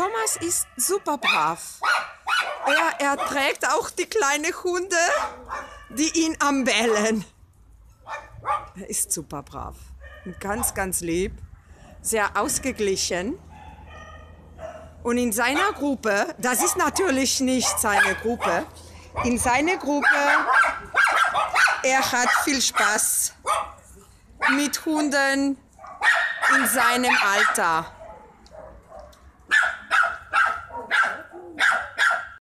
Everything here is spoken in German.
Thomas ist super brav. Er, erträgt auch die kleinen Hunde, die ihn am Bellen. Er ist super brav und ganz, ganz lieb, sehr ausgeglichen. Und in seiner Gruppe, das ist natürlich nicht seine Gruppe, in seiner Gruppe, er hat viel Spaß mit Hunden in seinem Alter.